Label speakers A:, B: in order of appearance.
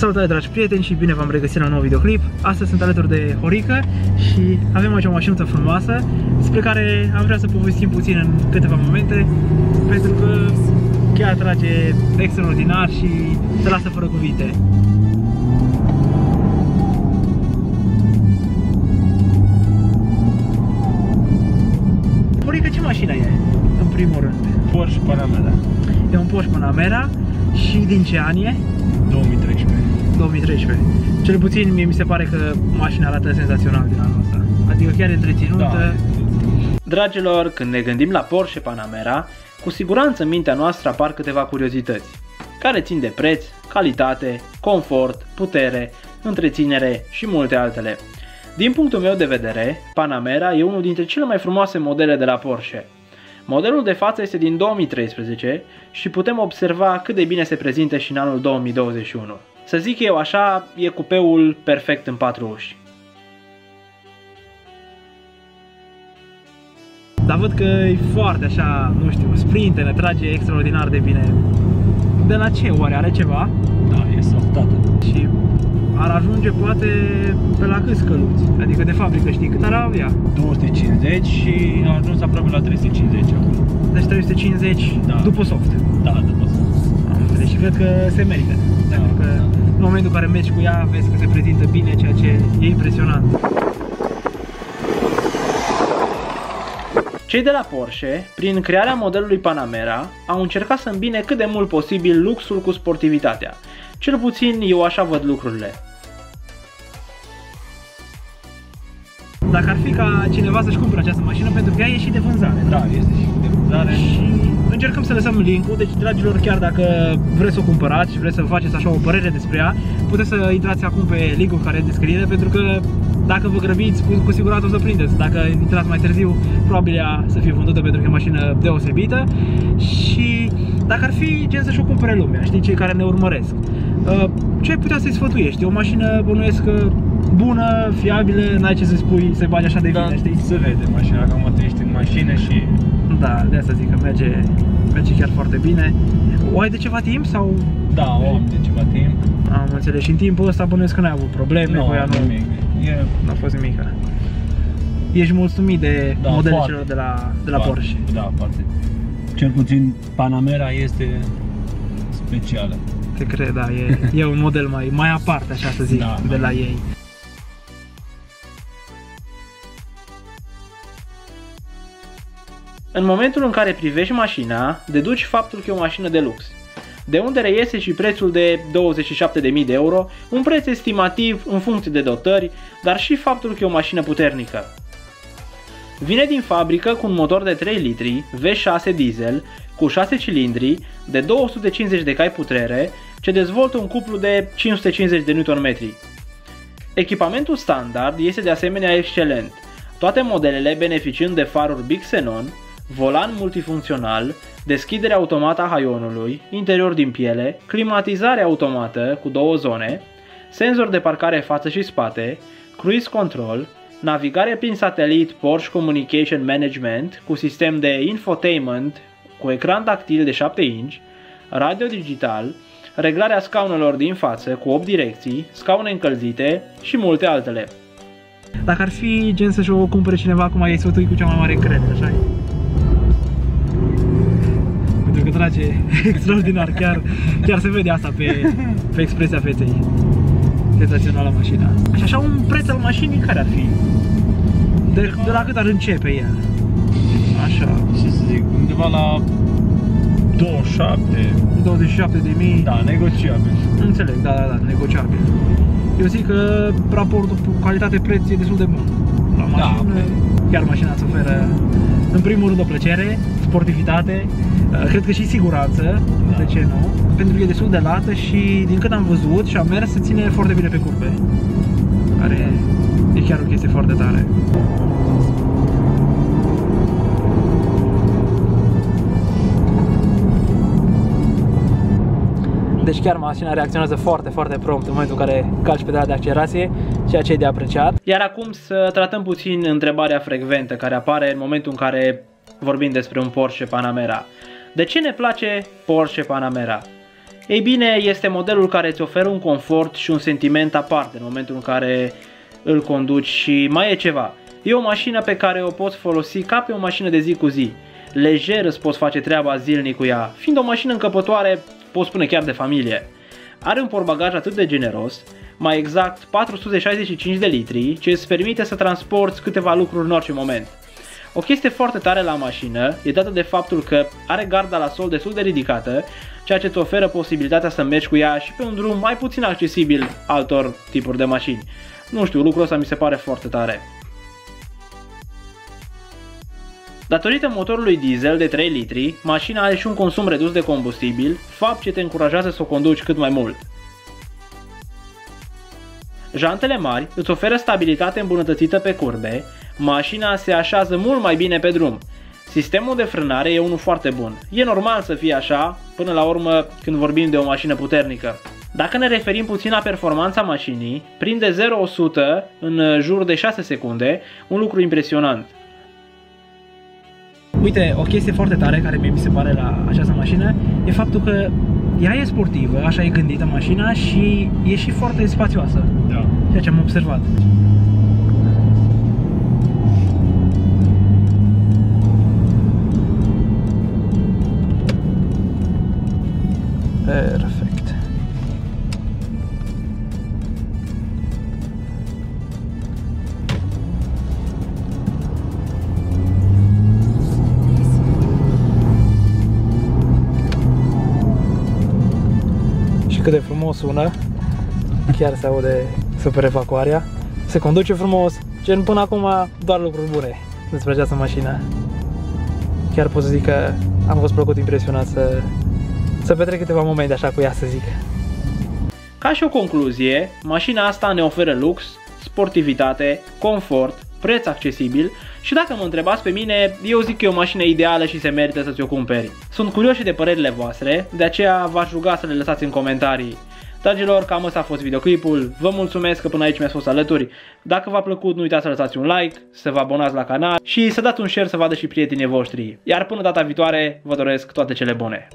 A: Salutare dragi prieteni și bine v-am regăsit la un nou videoclip. Astăzi sunt alături de Horica și avem aici o mașinuță frumoasă despre care am vrea să povestim puțin în câteva momente pentru că chiar trage extraordinar și se lasă fără cuvinte. Horica, ce mașină e? În primul rând.
B: Porsche Panamera
A: E un Porsche Panamera și din ce an e?
B: 2013.
A: 2013. Cel puțin mie mi se pare că mașina arată senzațional din anul ăsta. Adică chiar e întreținută.
B: Da.
C: Dragilor, când ne gândim la Porsche Panamera, cu siguranță în mintea noastră apar câteva curiozități, care țin de preț, calitate, confort, putere, întreținere și multe altele. Din punctul meu de vedere, Panamera e unul dintre cele mai frumoase modele de la Porsche. Modelul de față este din 2013 și putem observa cât de bine se prezintă și în anul 2021. Să zic eu așa, e cupeul perfect în patru uși.
A: Dar văd că e foarte așa, nu știu, sprinte, ne trage extraordinar de bine. De la ce? Oare are ceva?
B: Da, e softată.
A: Și ar ajunge poate pe la câți căluți? Adică de fabrică știi cât ar avea?
B: 250 și a ajuns aproape la 350 acum.
A: Deci 350
B: Da.
A: după soft.
B: Da, după să.
A: Am înțeles și cred că se merită.
B: Da,
A: Pentru că
B: da.
A: în momentul în care mergi cu ea, vezi că se prezintă bine, ceea ce e impresionant.
C: Cei de la Porsche, prin crearea modelului Panamera, au încercat să îmbine cât de mult posibil luxul cu sportivitatea. Cel puțin eu așa văd lucrurile.
A: Dacă ar fi ca cineva să-și cumpere această mașină, pentru că ea e și de vânzare.
B: Da, este și de vânzare.
A: Și încercăm să lăsăm linkul, deci dragilor, chiar dacă vreți să o cumpărați și vreți să faceți așa o părere despre ea, puteți să intrați acum pe linkul care e în descriere, pentru că dacă vă grăbiți, cu, cu siguranță o să prindeți. Dacă intrați mai târziu, probabil ea să fie vândută pentru că e o mașină deosebită și dacă ar fi gen să-și o cumpere lumea, știi, cei care ne urmăresc. Uh, Ce ai putea să-i sfătuiești? E o mașină, bănuiesc, că bună, fiabilă, n-ai ce să spui, să bagi așa de
B: da,
A: bine, știi?
B: se vede mașina, că mă ești în mașină și
A: Da, de asta zic că merge, merge chiar foarte bine. O ai de ceva timp sau
B: da, o am de ceva timp.
A: am înțeles și în timpul ăsta bănuiesc că n-ai avut probleme
B: Nu,
A: cu ea, nu,
B: nimic. E
A: n-a fost nimic. Ești mulțumit de
B: Da,
A: modelele
B: foarte.
A: celor de la, de la
B: foarte-
A: Porsche.
B: Da, foarte. Cel puțin Panamera este specială.
A: Te cred, da, e, e un model mai, mai aparte, așa să zic,
B: Da,
A: de
B: mai-
A: la ei.
C: În momentul în care privești mașina, deduci faptul că e o mașină de lux. De unde reiese și prețul de 27.000 de euro, un preț estimativ în funcție de dotări, dar și faptul că e o mașină puternică. Vine din fabrică cu un motor de 3 litri, V6 diesel, cu 6 cilindri, de 250 de cai putere, ce dezvoltă un cuplu de 550 de Nm. Echipamentul standard este de asemenea excelent, toate modelele beneficiind de faruri Big Xenon, volan multifuncțional, deschidere automată a haionului, interior din piele, climatizare automată cu două zone, senzor de parcare față și spate, cruise control, navigare prin satelit Porsche Communication Management cu sistem de infotainment cu ecran tactil de 7 inch, radio digital, reglarea scaunelor din față cu 8 direcții, scaune încălzite și multe altele.
A: Dacă ar fi gen să-și o cumpere cineva, acum ai sfătui cu cea mai mare încredere, așa Pentru că trage extraordinar, chiar, chiar se vede asta pe, pe expresia feței. Senzațională mașina. Și așa un preț al mașinii care ar fi? De, de la cât ar începe el? Așa,
B: Ce să zic, undeva la 27,
A: 27 de mii.
B: da, negociabil.
A: Înțeleg, da, da, da, negociabil. Eu zic că raportul calitate-preț e destul de bun. La
B: Da,
A: mașină, chiar mașina îți oferă, în primul rând, o plăcere, sportivitate, uh, cred că și siguranță,
B: Da.
A: de ce nu, pentru că e destul de lată și din cât am văzut și am mers, se ține foarte bine pe curbe, care e chiar o chestie foarte tare. Deci chiar mașina reacționează foarte, foarte prompt în momentul în care calci pedala de accelerație, ceea ce e de apreciat.
C: Iar acum să tratăm puțin întrebarea frecventă care apare în momentul în care vorbim despre un Porsche Panamera. De ce ne place Porsche Panamera?
A: Ei bine, este modelul care îți oferă un confort și un sentiment aparte în momentul în care îl conduci și mai e ceva. E o mașină pe care o poți folosi ca pe o mașină de zi cu zi. Lejer îți poți face treaba zilnic cu ea, fiind o mașină încăpătoare, poți spune chiar de familie. Are un portbagaj atât de generos, mai exact 465 de litri, ce îți permite să transporti câteva lucruri în orice moment. O chestie foarte tare la mașină e dată de faptul că are garda la sol destul de ridicată, ceea ce îți oferă posibilitatea să mergi cu ea și pe un drum mai puțin accesibil altor tipuri de mașini. Nu știu, lucrul ăsta mi se pare foarte tare. Datorită motorului diesel de 3 litri, mașina are și un consum redus de combustibil, fapt ce te încurajează să o conduci cât mai mult. Jantele mari îți oferă stabilitate îmbunătățită pe curbe, mașina se așează mult mai bine pe drum. Sistemul de frânare e unul foarte bun. E normal să fie așa, până la urmă când vorbim de o mașină puternică. Dacă ne referim puțin la performanța mașinii, prinde 0-100 în jur de 6 secunde, un lucru impresionant.
D: Uite, o chestie foarte tare care mi se pare la această mașină e faptul că ea e sportivă, așa e gândită mașina și e și foarte spațioasă.
B: Da.
D: Ceea ce am observat. Și cât de frumos sună. Chiar se aude super evacuarea. Se conduce frumos. Gen până acum doar lucruri bune despre această mașină. Chiar pot să zic că am fost plăcut impresionat să, să petrec câteva momente așa cu ea, să zic.
A: Ca și o concluzie, mașina asta ne oferă lux, sportivitate, confort, preț accesibil și dacă mă întrebați pe mine, eu zic că e o mașină ideală și se merită să ți-o cumperi. Sunt curios și de părerile voastre, de aceea v-aș ruga să le lăsați în comentarii. Dragilor, cam ăsta a fost videoclipul. Vă mulțumesc că până aici mi-ați fost alături. Dacă v-a plăcut, nu uitați să lăsați un like, să vă abonați la canal și să dați un share să vadă și prietenii voștri. Iar până data viitoare, vă doresc toate cele bune.